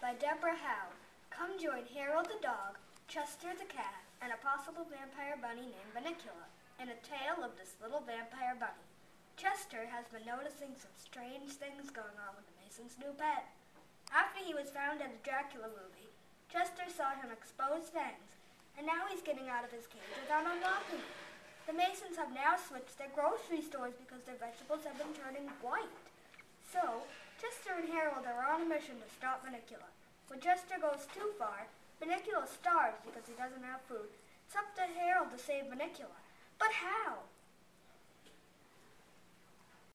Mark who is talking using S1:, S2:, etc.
S1: by Deborah Howe. Come join Harold the dog, Chester the cat, and a possible vampire bunny named Bunnicula in a tale of this little vampire bunny. Chester has been noticing some strange things going on with the Mason's new pet. After he was found at a Dracula movie, Chester saw him expose fangs, and now he's getting out of his cage without unlocking it. The Masons have now switched their grocery stores because their vegetables have been turning white. So, Harold are on a mission to stop Bunnicula. When Chester goes too far, Bunnicula starves because he doesn't have food. It's up to Harold to save Bunnicula. But how?